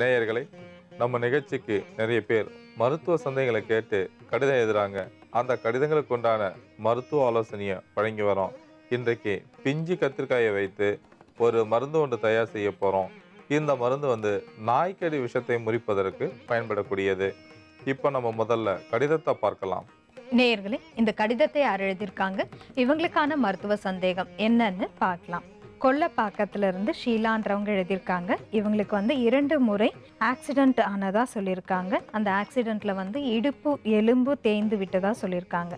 நேயர்களை நம்ம நிகழ்ச்சிக்கு நிறைய பேர் மருத்துவ சந்தைகளை கேட்டு கடிதம் எழுதுறாங்க. அந்த கடிதங்களுக்கு உண்டான மருத்துவ ஆலோசனையை வழங்கி வரோம். இன்றைக்கு பிஞ்சு கத்திரிக்காயை வைத்து ஒரு மருந்து ஒன்று தயார் செய்ய போகிறோம் இந்த மருந்து வந்து நாய்க்கடி விஷத்தை முறிப்பதற்கு பயன்படக்கூடியது. இப்போ நம்ம முதல்ல கடிதத்தை பார்க்கலாம். நேயர்களே இந்த கடிதத்தை யார் எழுதியிருக்காங்க? இவங்களுக்கான மருத்துவ சந்தேகம் என்னன்னு பார்க்கலாம். கொல்லப்பாக்கத்திலிருந்து ஷீலான்றவங்க எழுதியிருக்காங்க. இவங்களுக்கு வந்து இரண்டு முறை ஆக்சிடெண்ட் ஆனதாக சொல்லியிருக்காங்க. அந்த ஆக்சிடெண்ட்டில் வந்து இடுப்பு எலும்பு தேய்ந்து விட்டதாக சொல்லியிருக்காங்க.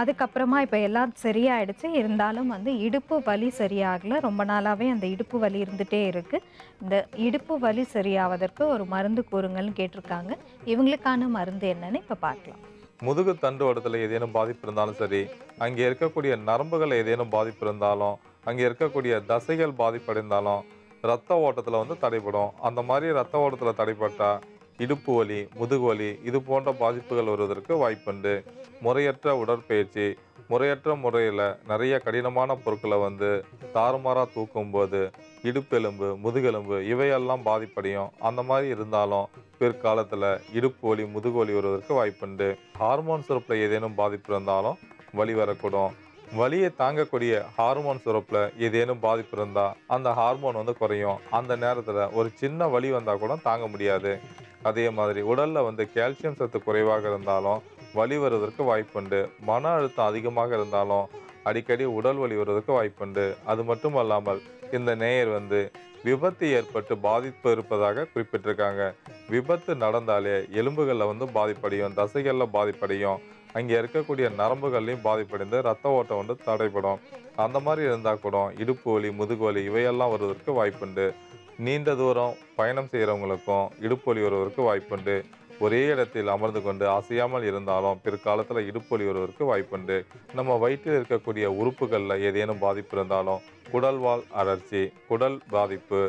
அதுக்கப்புறமா இப்போ எல்லாம் சரியாயிடுச்சு. இருந்தாலும் வந்து இடுப்பு வலி சரியாகல. ரொம்ப நாளாகவே அந்த இடுப்பு வலி இருந்துகிட்டே இருக்குது இந்த இடுப்பு வலி சரியாவதற்கு ஒரு மருந்து கூறுங்கள்னு கேட்டிருக்காங்க. இவங்களுக்கான மருந்து என்னன்னு இப்போ பார்க்கலாம். முதுகு தண்டுவடத்தில் ஏதேனும் பாதிப்பு இருந்தாலும் சரி அங்கே இருக்கக்கூடிய நரம்புகள் ஏதேனும் பாதிப்பு இருந்தாலும் அங்கே இருக்கக்கூடிய தசைகள் பாதிப்படைந்தாலும் ரத்த ஓட்டத்தில் வந்து தடைப்படும் அந்த மாதிரி ரத்த ஓட்டத்தில் தடைப்பட்டால் இடுப்பு வலி முதுகு வலி இது போன்ற பாதிப்புகள் வருவதற்கு வாய்ப்புண்டு. முறையற்ற உடற்பயிற்சி முறையற்ற முறையில் நிறைய கடினமான பொருட்களை வந்து தாறுமாறாக தூக்கும்போது இடுப்பெலும்பு முதுகெலும்பு இவையெல்லாம் பாதிப்படையும். அந்த மாதிரி இருந்தாலும் பிற்காலத்தில் இடுப்பு வலி முதுகு வலி வருவதற்கு வாய்ப்புண்டு. ஹார்மோன் சுரப்பில் ஏதேனும் பாதிப்பு இருந்தாலும் வலி வரக்கூடும். வலியை தாங்கக்கூடிய ஹார்மோன் சுரப்பில் ஏதேனும் பாதிப்பு இருந்தால் அந்த ஹார்மோன் வந்து குறையும். அந்த நேரத்தில் ஒரு சின்ன வலி வந்தால் கூட தாங்க முடியாது. அதே மாதிரி உடலில் வந்து கால்சியம் சத்து குறைவாக இருந்தாலும் வலி வருவதற்கு வாய்ப்புண்டு. மன அழுத்தம் அதிகமாக இருந்தாலும் அடிக்கடி உடல் வலி வருவதற்கு வாய்ப்புண்டு. அது மட்டும் அல்லாமல் இந்த நேயர் வந்து விபத்து ஏற்பட்டு பாதிப்பு இருப்பதாக குறிப்பிட்டிருக்காங்க. விபத்து நடந்தாலே எலும்புகளில் வந்து பாதிப்படையும் தசைகளில் பாதிப்படையும் அங்கே இருக்கக்கூடிய நரம்புகள்லையும் பாதிப்படைந்து ரத்த ஓட்டம் வந்து தடைப்படும் அந்த மாதிரி இருந்தால் கூட இடுப்பு வலி முதுகு வலி இவையெல்லாம் வருவதற்கு வாய்ப்புண்டு. நீண்ட தூரம் பயணம் செய்கிறவங்களுக்கும் இடுப்பு வலி வருவதற்கு வாய்ப்புண்டு. ஒரே இடத்தில் அமர்ந்து கொண்டு அசையாமல் இருந்தாலும் பிற்காலத்தில் இடுப்பு வலி வருவதற்கு வாய்ப்புண்டு. நம்ம வயிற்றில் இருக்கக்கூடிய உறுப்புகளில் ஏதேனும் பாதிப்பு இருந்தாலும் குடல்வால் அழற்சி குடல் பாதிப்பு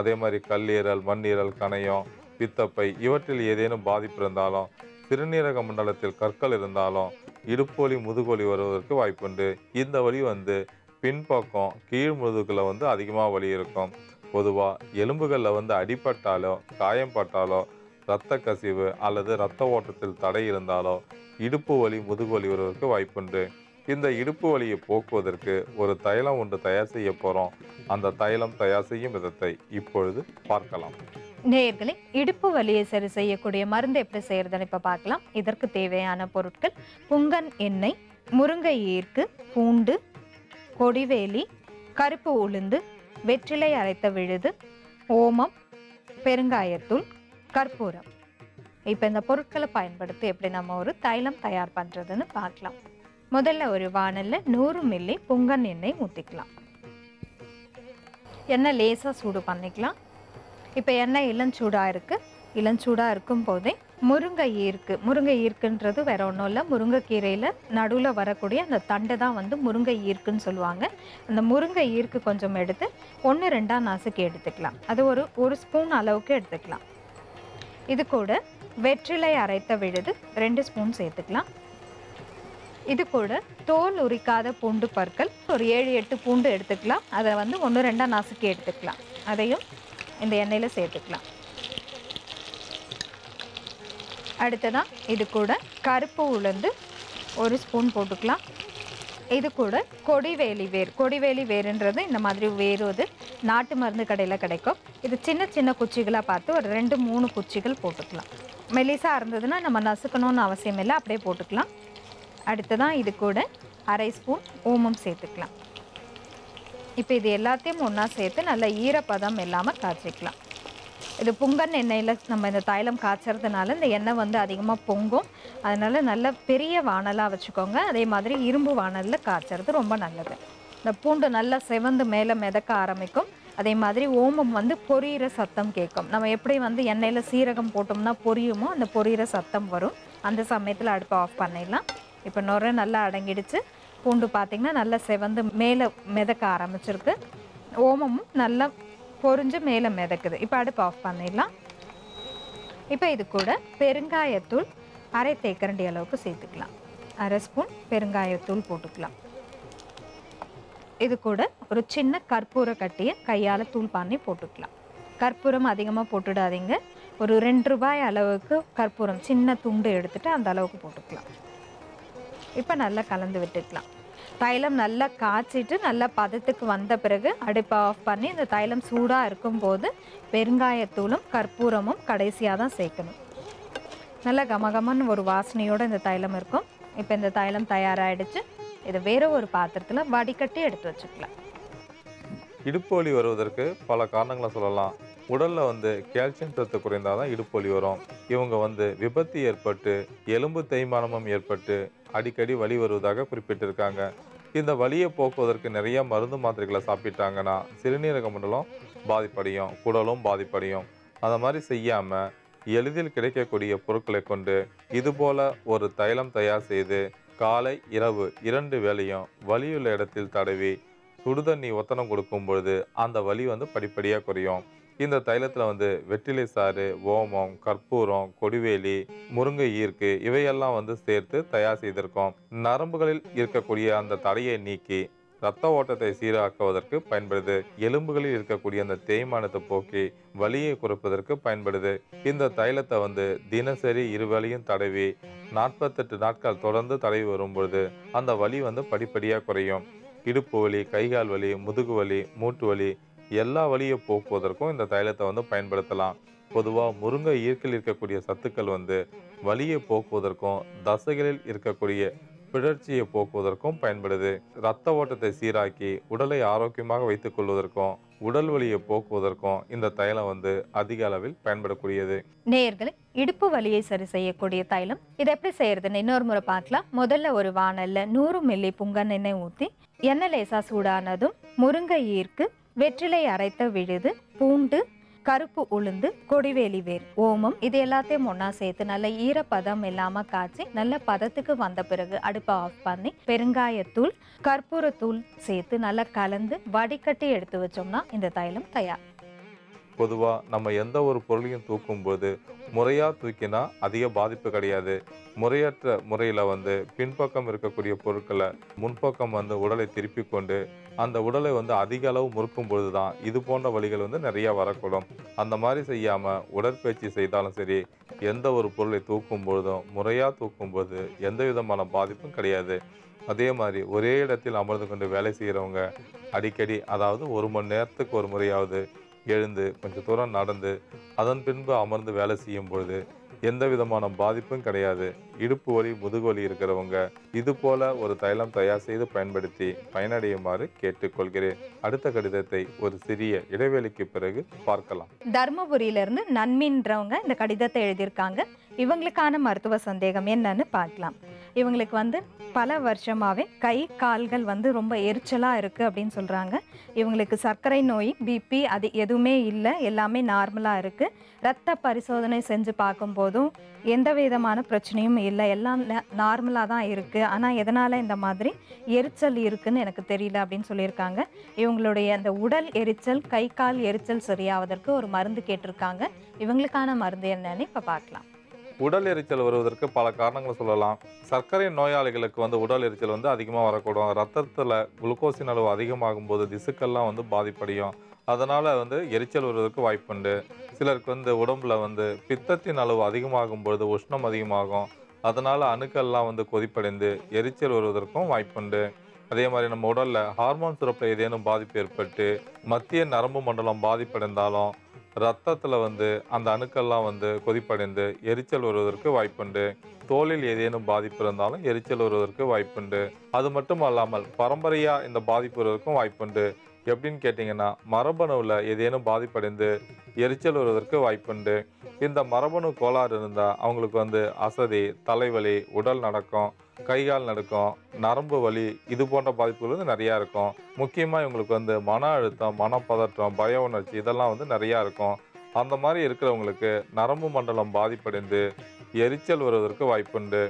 அதே மாதிரி கல்லீரல் மண்ணீரல் கணையம் பித்தப்பை இவற்றில் ஏதேனும் பாதிப்பு இருந்தாலும் சிறுநீரக மண்டலத்தில் கற்கள் இருந்தாலும் இடுப்பு வலி முதுகு வலி வருவதற்கு வாய்ப்புண்டு. இந்த வலி வந்து பின்பக்கம் கீழ் முதுகில் வந்து அதிகமாக வலி இருக்கும். பொதுவாக எலும்புகளில் வந்து அடிபட்டாலோ காயம் பட்டாலோ இரத்த கசிவு அல்லது இரத்த ஓட்டத்தில் தடை இருந்தாலோ இடுப்பு வலி முதுகு வலி வருவதற்கு வாய்ப்புண்டு. இந்த இடுப்பு வலியை போக்குவதற்கு ஒரு தைலம் ஒன்று தயார் செய்ய போகிறோம் அந்த தைலம் தயார் செய்யும் விதத்தை இப்பொழுது பார்க்கலாம். நேயர்களே இடுப்பு வலியை சரி செய்யக்கூடிய மருந்து எப்படி செய்யறதுன்னு இப்போ பார்க்கலாம். இதற்கு தேவையான பொருட்கள் புங்கன் எண்ணெய் முருங்கை ஈர்க்கு பூண்டு கொடிவேலி கருப்பு உளுந்து வெற்றிலை அரைத்த விழுது ஓமம் பெருங்காயத்தூள் கற்பூரம். இப்போ இந்த பொருட்களை பயன்படுத்தி எப்படி நம்ம ஒரு தைலம் தயார் பண்ணுறதுன்னு பார்க்கலாம். முதல்ல ஒரு வானலில் நூறு மில்லி பொங்கன் எண்ணெய் ஊற்றிக்கலாம் எண்ணெய் லேசாக சூடு பண்ணிக்கலாம். இப்போ எண்ணெய் இளஞ்சூடாக இருக்குது இளஞ்சூடாக இருக்கும் போதே முருங்கை ஈர்க்கு. முருங்கை ஈர்க்குன்றது வேற ஒன்றும் இல்லை. முருங்கைக்கீரையில் நடுவில் வரக்கூடிய அந்த தண்டை தான் வந்து முருங்கை ஈர்க்குன்னு சொல்லுவாங்க. அந்த முருங்கை ஈர்க்கு கொஞ்சம் எடுத்து ஒன்று ரெண்டாக நசுக்கி எடுத்துக்கலாம். அது ஒரு ஒரு ஸ்பூன் அளவுக்கு எடுத்துக்கலாம். இது கூட வெற்றிலை அரைத்த விழுது ரெண்டு ஸ்பூன் சேர்த்துக்கலாம். இது கூட தோல் உரிக்காத பூண்டு பற்கள். ஒரு ஏழு எட்டு பூண்டு எடுத்துக்கலாம். அதை வந்து ஒன்று ரெண்டாக நசுக்கி எடுத்துக்கலாம். அதையும் இந்த எண்ணெயில் சேர்த்துக்கலாம். அடுத்ததான் இது கூட கருப்பு உளுந்து ஒரு ஸ்பூன் போட்டுக்கலாம். இது கூட கொடிவேலி வேர். கொடிவேலி வேருன்றது இந்த மாதிரி வேறு இது நாட்டு மருந்து கடையில் கிடைக்கும். இது சின்ன சின்ன குச்சிகளாக பார்த்து ஒரு ரெண்டு மூணு குச்சிகள் போட்டுக்கலாம். மெலிசாக இருந்ததுன்னா நம்ம நசுக்கணும்னு அவசியம் இல்லை. அப்படியே போட்டுக்கலாம். அடுத்ததான் இது கூட அரை ஸ்பூன் ஓமம் சேர்த்துக்கலாம். இப்போ இது எல்லாத்தையும் ஒன்றா சேர்த்து நல்லா ஈரப்பதம் இல்லாமல் காய்ச்சிக்கலாம். இது புங்கன் எண்ணெயில் நம்ம இந்த தைலம் காய்ச்சறதுனால இந்த எண்ணெய் வந்து அதிகமாக பொங்கும். அதனால் நல்ல பெரிய வானலாக வச்சுக்கோங்க. அதே மாதிரி இரும்பு வானலில் காய்ச்சறது ரொம்ப நல்லது. இந்த பூண்டு நல்லா செவந்து மேலே மிதக்க ஆரம்பிக்கும். அதே மாதிரி ஓமம் வந்து பொரியிற சத்தம் கேட்கும். நம்ம எப்படி வந்து எண்ணெயில் சீரகம் போட்டோம்னா பொரியுமோ அந்த பொரியிற சத்தம் வரும். அந்த சமயத்தில் அடுப்பை ஆஃப் பண்ணிடலாம். இப்போ நுர நல்லா அடங்கிடுச்சு. பூண்டு பார்த்திங்கன்னா நல்லா செவந்து மேலே மிதக்க ஆரம்பிச்சிருக்கு. ஓமமும் நல்லா பொரிஞ்சு மேலே மிதக்குது. இப்போ அடுப்பு ஆஃப் பண்ணிடலாம். இப்போ இது கூட பெருங்காயத்தூள் அரை தேக்கரண்டி அளவுக்கு சேர்த்துக்கலாம். அரை ஸ்பூன் பெருங்காயத்தூள் போட்டுக்கலாம். இது கூட ஒரு சின்ன கற்பூர கட்டியை கையால் தூள் பண்ணி போட்டுக்கலாம். கற்பூரம் அதிகமாக போட்டுடாதீங்க. ஒரு ரெண்டு ரூபாய் அளவுக்கு கற்பூரம் சின்ன துண்டு எடுத்துட்டு அந்த அளவுக்கு போட்டுக்கலாம். இப்போ நல்லா கலந்து விட்டுக்கலாம். தைலம் நல்லா காய்ச்சிட்டு நல்லா பதத்துக்கு வந்த பிறகு அடுப்பை ஆஃப் பண்ணி இந்த தைலம் சூடாக இருக்கும்போது பெருங்காயத்தூளும் கற்பூரமும் கடைசியாக தான் சேர்க்கணும். நல்லா கமகமன்னு ஒரு வாசனையோடு இந்த தைலம் இருக்கும். இப்போ இந்த தைலம் தயாராகிடுச்சு இதை வேற ஒரு பாத்திரத்தில் வடிகட்டி எடுத்து வச்சுக்கலாம். இடுப்பு வலி வருவதற்கு பல காரணங்களை சொல்லலாம். உடலில் வந்து கால்சியம் சத்து குறைந்தாதான் இடுப்பு வலி வரும். இவங்க வந்து விபத்து ஏற்பட்டு எலும்பு தேய்மானமும் ஏற்பட்டு அடிக்கடி வலி வருவதாக குறிப்பிட்டிருக்காங்க. இந்த வலியை போக்குவதற்கு நிறைய மருந்து மாத்திரைகளை சாப்பிட்டாங்கன்னா சிறுநீரக மண்டலம் பாதிப்படையும் குடலும் பாதிப்படையும். அந்த மாதிரி செய்யாமல் எளிதில் கிடைக்கக்கூடிய பொருட்களை கொண்டு இதுபோல் ஒரு தைலம் தயார் செய்து காலை இரவு இரண்டு வேளையும் வலியுள்ள இடத்தில் தடவி சுடுதண்ணி ஒத்தனம் கொடுக்கும் பொழுது அந்த வலி வந்து படிப்படியாக குறையும். இந்த தைலத்தில் வந்து வெற்றிலை சாறு ஓமம் கற்பூரம் கொடிவேலி முருங்கை ஈர்க்கு இவையெல்லாம் வந்து சேர்த்து தயார் செய்திருக்கோம். நரம்புகளில் இருக்கக்கூடிய அந்த தடையை நீக்கி ரத்த ஓட்டத்தை சீராக்குவதற்கு பயன்படுது. எலும்புகளில் இருக்கக்கூடிய அந்த தேய்மானத்தை போக்கி வலியை குறைப்பதற்கு பயன்படுது. இந்த தைலத்தை வந்து தினசரி இருவழியும் தடவி நாற்பத்தெட்டு நாட்கள் தொடர்ந்து தடவி வரும்பொழுது அந்த வலி வந்து படிப்படியாக குறையும். இடுப்பு வலி கைகால் வலி முதுகு வலி மூட்டு வலி எல்லா வழியை போக்குவதற்கும் இந்த தைலத்தை வந்து பயன்படுத்தலாம். பொதுவாக முருங்கை ஈர்க்கில் இருக்கக்கூடிய சத்துக்கள் வந்து வலியை போக்குவதற்கும் தசைகளில் இருக்கக்கூடிய பிழற்சியை போக்குவதற்கும் பயன்படுது. இரத்த ஓட்டத்தை சீராக்கி உடலை ஆரோக்கியமாக வைத்துக் கொள்வதற்கும் உடல் வலியை போக்குவதற்கும் இந்த தைலம் வந்து அதிக அளவில் பயன்படக்கூடியது. நேயர்களே இடுப்பு வலியை சரி செய்யக்கூடிய தைலம். இதை எப்படி செய்யறதுன்னு இன்னொரு முறை பார்க்கலாம். முதல்ல ஒரு வானல்ல நூறு மில்லி புங்கன் எண்ணெய் ஊற்றி எண்ணெய் லேசா சூடானதும் முருங்கை ஈர்க்கு வெற்றிலை அரைத்த விழுது பூண்டு கருப்பு உளுந்து கொடிவேலி வேர் ஓமம் இது எல்லாத்தையும் ஒன்றா சேர்த்து நல்ல ஈரப்பதம் இல்லாமல் காய்ச்சி நல்ல பதத்துக்கு வந்த பிறகு அடுப்பை ஆஃப் பண்ணி பெருங்காயத்தூள் கற்பூரத்தூள் சேர்த்து நல்லா கலந்து வடிகட்டி எடுத்து வச்சோம்னா இந்த தைலம் தயார். பொதுவாக நம்ம எந்த ஒரு பொருளையும் தூக்கும்போது முறையாக தூக்கினா அதிக பாதிப்பு கிடையாது. முறையற்ற முறையில் வந்து பின்பக்கம் இருக்கக்கூடிய பொருட்களை முன்பக்கம் வந்து உடலை திருப்பி கொண்டு அந்த உடலை வந்து அதிக அளவு முறுக்கும் பொழுது தான் இது போன்ற வழிகள் வந்து நிறைய வரக்கூடும். அந்த மாதிரி செய்யாமல் உடற்பயிற்சி செய்தாலும் சரி எந்த ஒரு பொருளை தூக்கும் பொழுதும் முறையாக தூக்கும்போது எந்த விதமான பாதிப்பும் கிடையாது. அதே மாதிரி ஒரே இடத்தில் அமர்ந்து கொண்டு வேலை செய்கிறவங்க அடிக்கடி அதாவது ஒரு மணி நேரத்துக்கு ஒரு முறையாவது எழுந்து கொஞ்சம் தூரம் நடந்து அதன் பின்பு அமர்ந்து வேலை செய்யும் பொழுது எந்த விதமான பாதிப்பும் கிடையாது. இடுப்பு வலி முதுகு வலி இருக்கிறவங்க இது போல ஒரு தைலம் தயார் செய்து பயன்படுத்தி பயனடையுமாறு கேட்டுக்கொள்கிறேன். அடுத்த கடிதத்தை ஒரு சிறிய இடைவெளிக்கு பிறகு பார்க்கலாம். தர்மபுரியிலிருந்து நன்மின்றவங்க இந்த கடிதத்தை எழுதியிருக்காங்க. இவங்களுக்கான மருத்துவ சந்தேகம் என்னன்னு பார்க்கலாம். இவங்களுக்கு வந்து பல வருஷமாகவே கை கால்கள் வந்து ரொம்ப எரிச்சலாக இருக்குது அப்படின்னு சொல்கிறாங்க இவங்களுக்கு சர்க்கரை நோய் பிபி அது எதுவுமே இல்லை. எல்லாமே நார்மலாக இருக்குது ரத்த பரிசோதனை செஞ்சு பார்க்கும்போதும் எந்த விதமான பிரச்சனையும் இல்லை. எல்லாம் நார்மலாக தான் இருக்குது ஆனால் எதனால் இந்த மாதிரி எரிச்சல் இருக்குதுன்னு எனக்கு தெரியல அப்படின்னு சொல்லியிருக்காங்க. இவங்களுடைய அந்த உடல் எரிச்சல் கை கால் எரிச்சல் சரியாவதற்கு ஒரு மருந்து கேட்டிருக்காங்க. இவங்களுக்கான மருந்து என்னன்னு இப்போ பார்க்கலாம். உடல் எரிச்சல் வருவதற்கு பல காரணங்களை சொல்லலாம். சர்க்கரை நோயாளிகளுக்கு வந்து உடல் எரிச்சல் வந்து அதிகமாக வரக்கூடும். ரத்தத்தில் குளுக்கோஸின் அளவு அதிகமாகும் போது திசுக்கள்லாம் வந்து பாதிப்படையும். அதனால் வந்து எரிச்சல் வருவதற்கு வாய்ப்புண்டு சிலருக்கு வந்து உடம்புல வந்து பித்தத்தின் அளவு அதிகமாகும் பொழுது உஷ்ணம் அதிகமாகும். அதனால் அணுக்கள்லாம் வந்து கொதிப்படைந்து எரிச்சல் வருவதற்கும் வாய்ப்புண்டு அதே மாதிரி நம்ம உடலில் ஹார்மோன் சுரப்பில் ஏதேனும் பாதிப்பு ஏற்பட்டு மத்திய நரம்பு மண்டலம் பாதிப்படைந்தாலும் ரத்தத்தில் வந்து அந்த அணுக்கள்லாம் வந்து கொதிப்படைந்து எரிச்சல் வருவதற்கு வாய்ப்புண்டு. தோலில் ஏதேனும் பாதிப்பு இருந்தாலும் எரிச்சல் வருவதற்கு வாய்ப்புண்டு. அது மட்டும் அல்லாமல் பரம்பரையாக இந்த பாதிப்பு வருவதற்கும் வாய்ப்புண்டு. எப்படின்னு கேட்டிங்கன்னா மரபணுவில் ஏதேனும் பாதிப்படைந்து எரிச்சல் வருவதற்கு வாய்ப்புண்டு. இந்த மரபணு கோளாறு இருந்தால் அவங்களுக்கு வந்து அசதி தலைவலி உடல் நடக்கும் கைகால் நடுக்கம் நரம்பு வலி இது போன்ற பாதிப்புகள் வந்து நிறையா இருக்கும். முக்கியமாக இவங்களுக்கு வந்து மன அழுத்தம் மனப்பதற்றம் பய உணர்ச்சி இதெல்லாம் வந்து நிறையா இருக்கும். அந்த மாதிரி இருக்கிறவங்களுக்கு நரம்பு மண்டலம் பாதிப்படைந்து எரிச்சல் வருவதற்கு வாய்ப்புண்டு.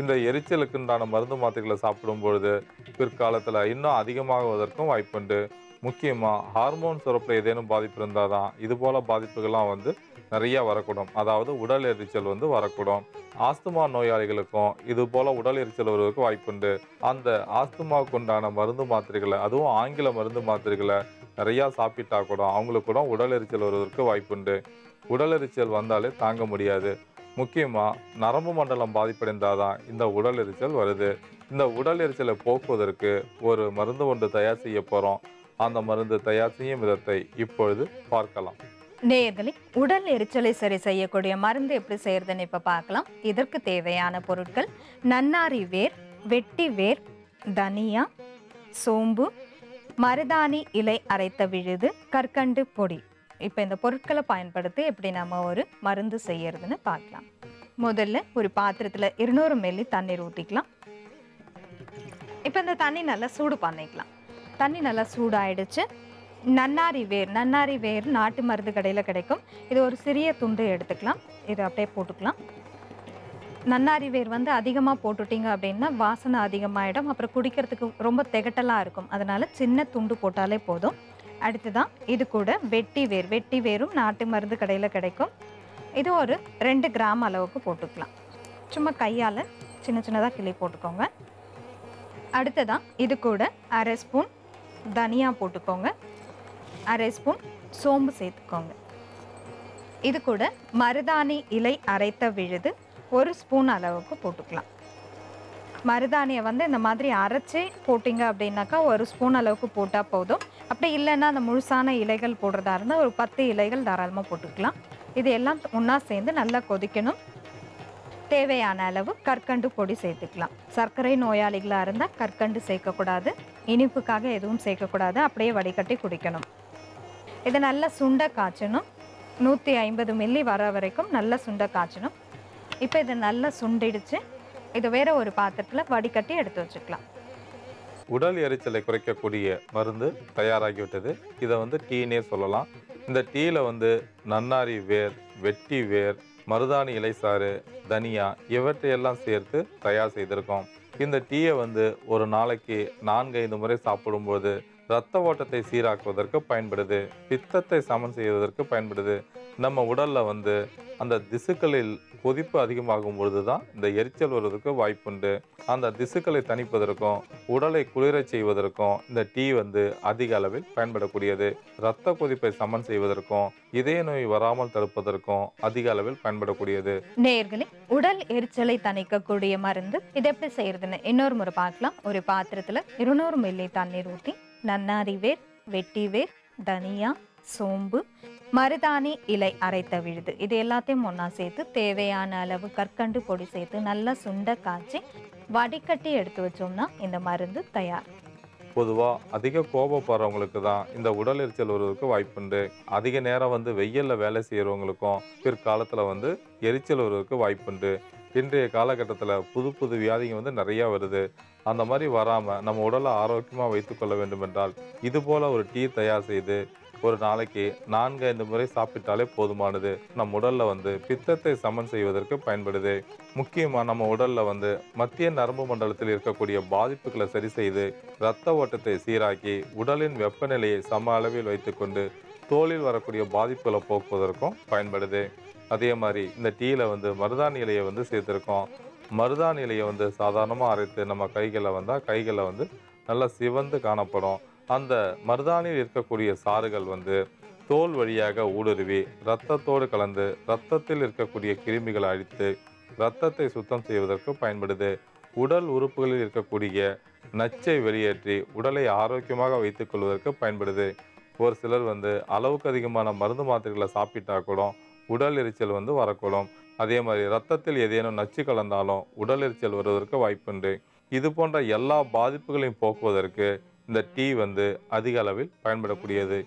இந்த எரிச்சலுக்குண்டான மருந்து மாத்திரைகளை சாப்பிடும் பொழுது பிற்காலத்தில் இன்னும் அதிகமாகுவதற்கும் வாய்ப்புண்டு. முக்கியமாக ஹார்மோன் சுரப்பில் ஏதேனும் பாதிப்பு இருந்தால் தான் இது போல் பாதிப்புகள்லாம் வந்து நிறையா வரக்கூடும். அதாவது உடல் எரிச்சல் வந்து வரக்கூடும். ஆஸ்துமா நோயாளிகளுக்கும் இது போல் உடல் எரிச்சல் வருவதற்கு வாய்ப்புண்டு. அந்த ஆஸ்துமாவுக்கு உண்டான மருந்து மாத்திரைகளை அதுவும் ஆங்கில மருந்து மாத்திரைகளை நிறையா சாப்பிட்டா கூட அவங்களுக்கு கூட உடல் எரிச்சல் வருவதற்கு வாய்ப்புண்டு. உடல் எரிச்சல் வந்தாலே தாங்க முடியாது. முக்கியமாக நரம்பு மண்டலம் பாதிப்படைந்தால் தான் இந்த உடல் எரிச்சல் வருது. இந்த உடல் எரிச்சலை போக்குவதற்கு ஒரு மருந்து ஒன்று தயார் செய்ய போகிறோம் அந்த மருந்து தயார் செய்யும் விதத்தை இப்பொழுது பார்க்கலாம். நேயர்களே உடல் எரிச்சலை சரி செய்யக்கூடிய மருந்து எப்படி செய்யறதுன்னு இப்ப பார்க்கலாம். இதற்கு தேவையான பொருட்கள் நன்னாரி வேர் வெட்டி வேர் தனியா சோம்பு மருதாணி இலை அரைத்த விழுது கற்கண்டு பொடி. இப்போ இந்த பொருட்களை பயன்படுத்தி எப்படி நம்ம ஒரு மருந்து செய்யறதுன்னு பார்க்கலாம். முதல்ல ஒரு பாத்திரத்துல இருநூறு மில்லி தண்ணீர் ஊற்றிக்கலாம் இப்போ இந்த தண்ணி நல்லா சூடு பண்ணிக்கலாம். தண்ணி நல்லா சூடாயிடுச்சு. நன்னாரி வேர் நன்னாரி வேர் நாட்டு மருந்து கடையில் கிடைக்கும். இது ஒரு சிறிய துண்டு எடுத்துக்கலாம். இதை அப்படியே போட்டுக்கலாம். நன்னாரி வேர் வந்து அதிகமாக போட்டுட்டிங்க அப்படின்னா வாசனை அதிகமாகிடும் அப்புறம் குடிக்கிறதுக்கு ரொம்ப திகட்டலாக இருக்கும். அதனால் சின்ன துண்டு போட்டாலே போதும். அடுத்ததான் இது கூட வெட்டி வேர் வெட்டி வேரும் நாட்டு மருந்து கடையில் கிடைக்கும். இது ஒரு ரெண்டு கிராம் அளவுக்கு போட்டுக்கலாம். சும்மா கையால் சின்ன சின்னதாக கிளி போட்டுக்கோங்க. அடுத்ததான் இது கூட அரை ஸ்பூன் தனியா போட்டுக்கோங்க. அரை ஸ்பூன் சோம்பு சேர்த்துக்கோங்க. இது கூட மருதாணி இலை அரைத்த விழுது ஒரு ஸ்பூன் அளவுக்கு போட்டுக்கலாம். மருதாணியை வந்து இந்த மாதிரி அரைச்சி போட்டிங்க அப்படின்னாக்கா ஒரு ஸ்பூன் அளவுக்கு போட்டால் போதும். அப்படி இல்லைன்னா அந்த முழுசான இலைகள் போடுறதா இருந்தால் ஒரு பத்து இலைகள் தாராளமாக போட்டுக்கலாம். இது எல்லாம் ஒன்றா சேர்ந்து நல்லா கொதிக்கணும். தேவையான அளவு கற்கண்டு பொடி சேர்த்துக்கலாம். சர்க்கரை நோயாளிகளாக இருந்தால் கற்கண்டு சேர்க்கக்கூடாது. இனிப்புக்காக எதுவும் சேர்க்கக்கூடாது. அப்படியே வடிகட்டி குடிக்கணும். இதை நல்லா சுண்ட காய்ச்சணும். நூற்றி ஐம்பது மில்லி வர வரைக்கும் நல்லா சுண்ட காய்ச்சணும். இப்போ இதை நல்லா சுண்டிடுச்சு. இதை வேற ஒரு பாத்திரத்தில் வடிகட்டி எடுத்து வச்சுக்கலாம். உடல் எரிச்சலை குறைக்கக்கூடிய மருந்து தயாராகிவிட்டது. இதை வந்து டீனே சொல்லலாம். இந்த டீயில் வந்து நன்னாரி வேர் வெட்டி வேர் மருதாணி இலைசாறு தனியா இவற்றையெல்லாம் சேர்த்து தயார் செய்திருக்கோம். இந்த டீயை வந்து ஒரு நாளைக்கு நான்கு ஐந்து முறை சாப்பிடும்போது இரத்த ஓட்டத்தை சீராக்குவதற்கு பயன்படுது பித்தத்தை சமன் செய்வதற்கு பயன்படுது. நம்ம உடலில் வந்து அந்த திசுக்களில் கொதிப்பு அதிகமாகும் பொழுது தான் இந்த எரிச்சல் வருவதற்கு வாய்ப்புண்டு. அந்த திசுக்களை தணிப்பதற்கும் உடலை குளிரச் செய்வதற்கும் இந்த டீ வந்து அதிக அளவில் பயன்படக்கூடியது. இரத்த கொதிப்பை சமன் செய்வதற்கும் இதய நோய் வராமல் தடுப்பதற்கும் அதிக அளவில் பயன்படக்கூடியது. நேர்களே உடல் எரிச்சலை தணிக்கக்கூடிய மருந்து இது எப்படி செய்யறதுன்னு இன்னொரு முறை பார்க்கலாம். ஒரு பாத்திரத்தில் இருநூறு மில்லி தண்ணீர் ஊற்றி நன்னாரி வேர் வெட்டி வேர் தனியா சோம்பு மருதாணி இலை அரைத்த விழுது. இது எல்லாத்தையும் ஒன்றா சேர்த்து தேவையான அளவு கற்கண்டு பொடி சேர்த்து நல்லா சுண்ட காய்ச்சி வடிகட்டி எடுத்து வச்சோம்னா இந்த மருந்து தயார். பொதுவாக அதிக கோபப்படுறவங்களுக்கு தான் இந்த உடல் எரிச்சல் வருவதற்கு வாய்ப்புண்டு அதிக நேரம் வந்து வெயிலில் வேலை செய்கிறவங்களுக்கும் பிற்காலத்தில் வந்து எரிச்சல் வருவதற்கு வாய்ப்புண்டு இன்றைய காலகட்டத்தில் புது புது வியாதிங்க வந்து நிறையா வருது. அந்த மாதிரி வராமல் நம்ம உடலை ஆரோக்கியமாக வைத்துக்கொள்ள வேண்டும் என்றால் இது போல் ஒரு டீ தயார் செய்து ஒரு நாளைக்கு நான்கு ஐந்து முறை சாப்பிட்டாலே போதுமானது. நம் உடலில் வந்து பித்தத்தை சமன் செய்வதற்கு பயன்படுது. முக்கியமாக நம்ம உடலில் வந்து மத்திய நரம்பு மண்டலத்தில் இருக்கக்கூடிய பாதிப்புகளை சரி செய்து இரத்த ஓட்டத்தை சீராக்கி உடலின் வெப்பநிலையை சம அளவில் வைத்துக்கொண்டு தோலில் வரக்கூடிய பாதிப்புகளை போக்குவதற்கும் பயன்படுது. அதே மாதிரி இந்த டீயில் வந்து மருதாணி இலையை வந்து சேர்த்துருக்கோம். மருதாணி இலையை வந்து சாதாரணமாக அரைத்து நம்ம கைகளை வந்தால் கைகளை வந்து நல்லா சிவந்து காணப்படும். அந்த மருதாணியில் இருக்கக்கூடிய சாறுகள் வந்து தோல் வழியாக ஊடுருவி இரத்தத்தோடு கலந்து இரத்தத்தில் இருக்கக்கூடிய கிருமிகளை அழித்து இரத்தத்தை சுத்தம் செய்வதற்கு பயன்படுது. உடல் உறுப்புகளில் இருக்கக்கூடிய நச்சை வெளியேற்றி உடலை ஆரோக்கியமாக வைத்துக் கொள்வதற்கு பயன்படுது. ஒரு சிலர் வந்து அளவுக்கு அதிகமான மருந்து மாத்திரைகளை சாப்பிட்டா கூட உடல் எரிச்சல் வந்து வரக்கூடும். அதே மாதிரி ரத்தத்தில் ஏதேனும் நச்சு கலந்தாலும் உடல் எரிச்சல் வருவதற்கு வாய்ப்புண்டு. இது போன்ற எல்லா பாதிப்புகளையும் போக்குவதற்கு இந்த டீ வந்து அதிக அளவில் பயன்படக்கூடியது.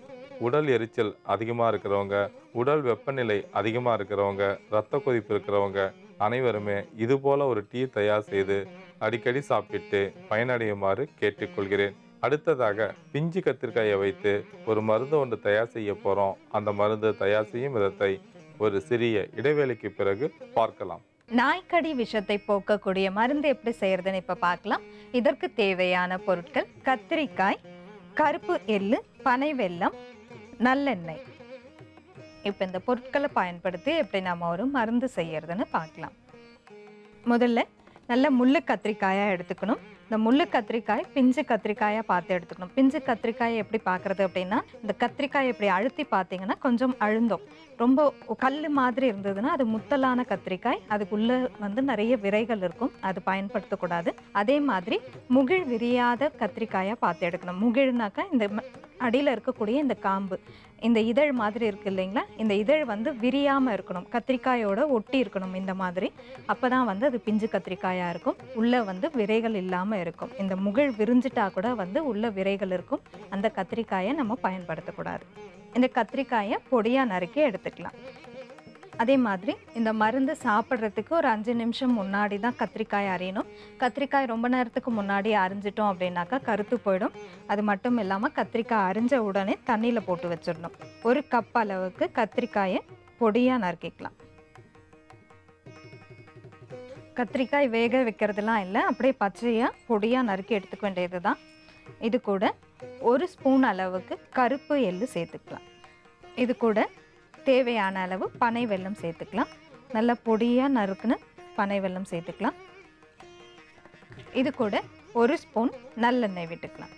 உடல் எரிச்சல் அதிகமாக இருக்கிறவங்க உடல் வெப்பநிலை அதிகமாக இருக்கிறவங்க இரத்த கொதிப்பு இருக்கிறவங்க அனைவருமே இது போல ஒரு டீ தயார் செய்து அடிக்கடி சாப்பிட்டு பயனடையுமாறு கேட்டுக்கொள்கிறேன். அடுத்ததாக பிஞ்சு கத்திரிக்காயை வைத்து ஒரு மருந்து ஒன்று தயார் செய்ய போகிறோம் அந்த மருந்து தயார் செய்யும் விதத்தை ஒரு சிறிய இடைவேளைக்கு பிறகு பார்க்கலாம். நாய்க்கடி விஷத்தை போக்கக்கூடிய மருந்து எப்படி செய்யறதுன்னு இப்ப பார்க்கலாம். இதற்கு தேவையான பொருட்கள் கத்திரிக்காய் கருப்பு எள்ளு பனை வெல்லம் நல்லெண்ணெய். இப்போ இந்த பொருட்களை பயன்படுத்தி எப்படி நம்ம ஒரு மருந்து செய்யறதுன்னு பார்க்கலாம். முதல்ல நல்ல முள்ளு கத்திரிக்காயாக எடுத்துக்கணும். இந்த முள்ளு கத்திரிக்காய் பிஞ்சு கத்திரிக்காயாக பார்த்து எடுத்துக்கணும். பிஞ்சு கத்திரிக்காயை எப்படி பார்க்குறது அப்படின்னா இந்த கத்திரிக்காய் இப்படி அழுத்தி பார்த்தீங்கன்னா கொஞ்சம் அழுந்தோம். ரொம்ப கல் மாதிரி இருந்ததுன்னா அது முத்தலான கத்திரிக்காய். அதுக்குள்ளே வந்து நிறைய விரைகள் இருக்கும். அது பயன்படுத்தக்கூடாது. அதே மாதிரி முகிழ் விரியாத கத்திரிக்காயாக பார்த்து எடுக்கணும். முகிழ்னாக்கா இந்த அடியில் இருக்கக்கூடிய இந்த காம்பு. இந்த இதழ் மாதிரி இருக்குது இல்லைங்களா? இந்த இதழ் வந்து விரியாமல் இருக்கணும். கத்திரிக்காயோட ஒட்டி இருக்கணும் இந்த மாதிரி. அப்போ தான் வந்து அது பிஞ்சு கத்திரிக்காயாக இருக்கும். உள்ளே வந்து விரைகள் இல்லாமல் இருக்கும். இந்த முகிழ் விரிஞ்சிட்டா கூட வந்து உள்ள விரைகள் இருக்கும். அந்த கத்திரிக்காயை நம்ம பயன்படுத்தக்கூடாது. இந்த கத்திரிக்காயை பொடியாக நறுக்கி எடுத்துக்கலாம். அதே மாதிரி இந்த மருந்து சாப்பிட்றதுக்கு ஒரு அஞ்சு நிமிஷம் முன்னாடி தான் கத்திரிக்காய் அரியணும். கத்திரிக்காய் ரொம்ப நேரத்துக்கு முன்னாடி அரிஞ்சிட்டோம் அப்படின்னாக்கா கருத்து போயிடும். அது மட்டும் இல்லாமல் கத்திரிக்காய் அரிஞ்ச உடனே தண்ணியில் போட்டு வச்சிடணும். ஒரு கப் அளவுக்கு கத்திரிக்காயை பொடியாக நறுக்கிக்கலாம். கத்திரிக்காய் வேக வைக்கிறதுலாம் இல்லை அப்படியே பச்சையாக பொடியாக நறுக்கி எடுத்துக்க வேண்டியது தான் இது கூட ஒரு ஸ்பூன் அளவுக்கு கருப்பு எள்ளு சேர்த்துக்கலாம். இது கூட தேவையான அளவு பனை வெல்லம் சேர்த்துக்கலாம். நல்லா பொடியாக நறுக்குன்னு பனை வெல்லம் சேர்த்துக்கலாம். இது கூட ஒரு ஸ்பூன் நல்லெண்ணெய் விட்டுக்கலாம்.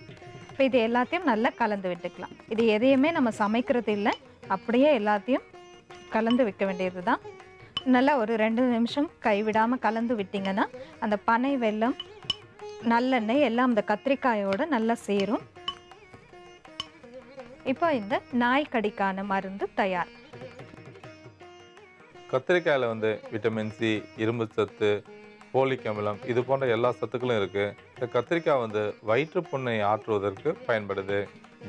இப்போ இது எல்லாத்தையும் நல்லா கலந்து விட்டுக்கலாம். இது எதையுமே நம்ம சமைக்கிறது இல்லை. அப்படியே எல்லாத்தையும் கலந்து வைக்க வேண்டியது தான் நல்லா ஒரு ரெண்டு நிமிஷம் கைவிடாமல் கலந்து விட்டிங்கன்னா அந்த பனை வெல்லம் நல்லெண்ணெய் எல்லாம் அந்த கத்திரிக்காயோட நல்லா சேரும். இப்போ இந்த நாய் கடிக்கான மருந்து தயார். கத்திரிக்காயில் வந்து விட்டமின் சி இரும்பு சத்து போலிக் அமிலம் இது போன்ற எல்லா சத்துக்களும் இருக்குது இந்த கத்திரிக்காய் வந்து வயிற்றுப்புண்ணை ஆற்றுவதற்கு பயன்படுது.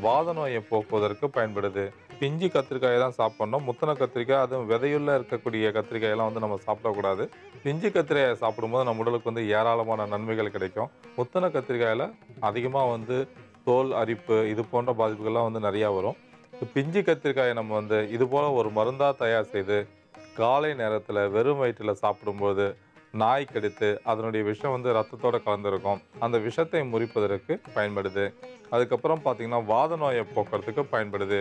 வாத நோயை போக்குவதற்கு பயன்படுது. பிஞ்சு கத்திரிக்காயை தான் சாப்பிட்ணும். முத்தன கத்திரிக்காய் அதுவும் விதையுள்ள இருக்கக்கூடிய கத்திரிக்காயெல்லாம் வந்து நம்ம சாப்பிடக்கூடாது பிஞ்சு கத்திரிக்காயை சாப்பிடும்போது நம்ம உடலுக்கு வந்து ஏராளமான நன்மைகள் கிடைக்கும். முத்தன கத்திரிக்காயில் அதிகமாக வந்து தோல் அரிப்பு இது போன்ற பாதிப்புகள்லாம் வந்து நிறையா வரும். பிஞ்சு கத்திரிக்காயை நம்ம வந்து இது போல் ஒரு மருந்தாக தயார் செய்து காலை நேரத்தில் வெறும் வயிற்றில் சாப்பிடும்போது நாய் கடித்து அதனுடைய விஷம் வந்து ரத்தத்தோடு கலந்துருக்கும். அந்த விஷத்தை முறிப்பதற்கு பயன்படுது. அதுக்கப்புறம் பார்த்தீங்கன்னா வாத நோயை போக்குறதுக்கு பயன்படுது.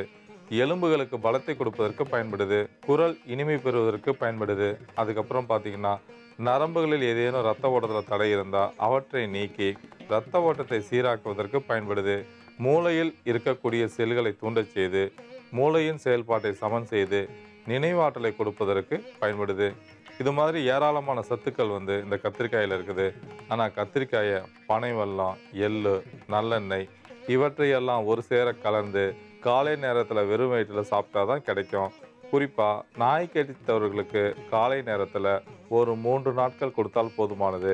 எலும்புகளுக்கு பலத்தை கொடுப்பதற்கு பயன்படுது. குரல் இனிமை பெறுவதற்கு பயன்படுது. அதுக்கப்புறம் பார்த்தீங்கன்னா நரம்புகளில் ஏதேனும் ரத்த ஓட்டத்தில் தடை இருந்தால் அவற்றை நீக்கி இரத்த ஓட்டத்தை சீராக்குவதற்கு பயன்படுது. மூளையில் இருக்கக்கூடிய செல்களை தூண்டச் செய்து மூளையின் செயல்பாட்டை சமன் செய்து நினைவாற்றலை கொடுப்பதற்கு பயன்படுது. இது மாதிரி ஏராளமான சத்துக்கள் வந்து இந்த கத்திரிக்காயில் இருக்குது. ஆனால் கத்திரிக்காயை பனை வெல்லம் எள்ளு நல்லெண்ணெய் இவற்றையெல்லாம் ஒரு சேர கலந்து காலை நேரத்தில் வெறும் வயிற்றில் சாப்பிட்டா தான் கிடைக்கும். குறிப்பாக நாய் கடித்தவர்களுக்கு காலை நேரத்தில் ஒரு மூன்று நாட்கள் கொடுத்தால் போதுமானது.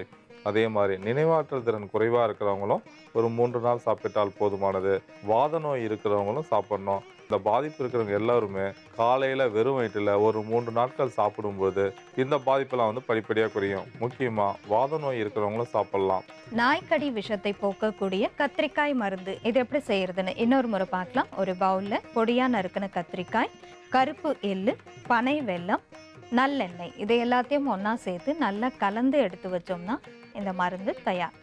அதே மாதிரி நினைவாற்றல் திறன் குறைவாக இருக்கிறவங்களும் ஒரு மூன்று நாள் சாப்பிட்டால் போதுமானது. வாத நோய் இருக்கிறவங்களும் சாப்பிட்ணும். இந்த பாதிப்பு இருக்கிறவங்க எல்லாருமே காலையில் வெறும் வயிற்றில் ஒரு மூன்று நாட்கள் சாப்பிடும்போது இந்த பாதிப்பெல்லாம் வந்து படிப்படியாக குறையும். முக்கியமாக வாத நோய் இருக்கிறவங்களும் சாப்பிடலாம். நாய்க்கடி விஷத்தை போக்கக்கூடிய கத்திரிக்காய் மருந்து. இது எப்படி செய்யறதுன்னு இன்னொரு முறை பார்க்கலாம். ஒரு பவுலில் பொடியாக நறுக்கின கத்திரிக்காய் கருப்பு எள்ளு பனை வெல்லம் நல்லெண்ணெய். இதை எல்லாத்தையும் ஒன்றா சேர்த்து நல்லா கலந்து எடுத்து வச்சோம்னா இந்த மருந்து தயார்.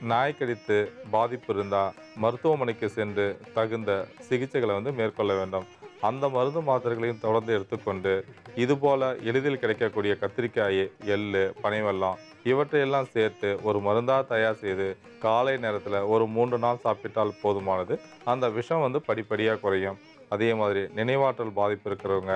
நாய் கடித்து பாதிப்பு இருந்தால் மருத்துவமனைக்கு சென்று தகுந்த சிகிச்சைகளை வந்து மேற்கொள்ள வேண்டும். அந்த மருந்து மாத்திரைகளையும் தொடர்ந்து எடுத்துக்கொண்டு இதுபோல் எளிதில் கிடைக்கக்கூடிய கத்திரிக்காய் எள் பனைவெல்லம் இவற்றையெல்லாம் சேர்த்து ஒரு மருந்தாக தயார் செய்து காலை நேரத்தில் ஒரு மூன்று நாள் சாப்பிட்டால் போதுமானது. அந்த விஷம் வந்து படிப்படியாக குறையும். அதே மாதிரி நினைவாற்றல் பாதிப்பு இருக்கிறவங்க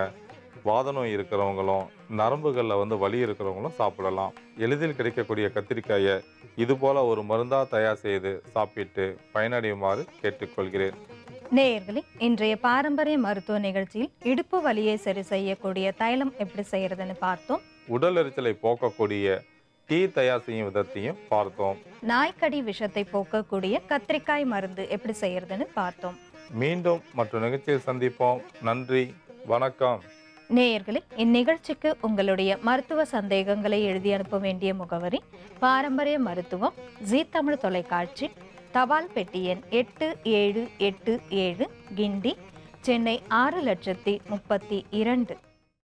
வாத நோய் இருக்கிறவங்களும் நரம்புகளில் வந்து வலி இருக்கிறவங்களும் சாப்பிடலாம். எளிதில் கிடைக்கக்கூடிய கத்திரிக்காயை இது போல ஒரு மருந்தாக தயார் செய்து சாப்பிட்டு பயனடையுமாறு கேட்டுக்கொள்கிறேன். நேயர்களே இன்றைய பாரம்பரிய மருத்துவ நிகழ்ச்சியில் இடுப்பு வலியை சரி செய்யக்கூடிய தைலம் எப்படி செய்யறதுன்னு பார்த்தோம். உடல் எரிச்சலை போக்கக்கூடிய டீ தயார் செய்யும் விதத்தையும் பார்த்தோம். நாய்க்கடி விஷத்தை போக்கக்கூடிய கத்திரிக்காய் மருந்து எப்படி செய்யறதுன்னு பார்த்தோம். மீண்டும் மற்ற நிகழ்ச்சியில் சந்திப்போம். நன்றி வணக்கம். நேயர்களே இந்நிகழ்ச்சிக்கு உங்களுடைய மருத்துவ சந்தேகங்களை எழுதி அனுப்ப வேண்டிய முகவரி பாரம்பரிய மருத்துவம் ஜீ தமிழ் தொலைக்காட்சி தபால் பெட்டி எண் எட்டு ஏழு எட்டு ஏழு கிண்டி சென்னை ஆறு லட்சத்தி முப்பத்தி இரண்டு.